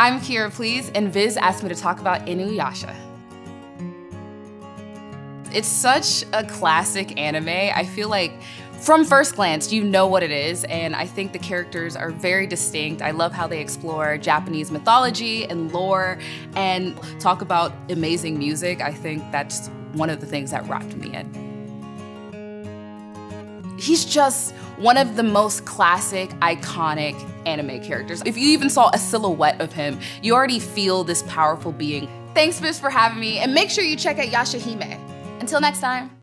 I'm Kira Please, and Viz asked me to talk about Inuyasha. It's such a classic anime. I feel like from first glance, you know what it is, and I think the characters are very distinct. I love how they explore Japanese mythology and lore and talk about amazing music. I think that's one of the things that rocked me in. He's just one of the most classic, iconic anime characters. If you even saw a silhouette of him, you already feel this powerful being. Thanks, Viz, for having me, and make sure you check out Yashahime. Until next time.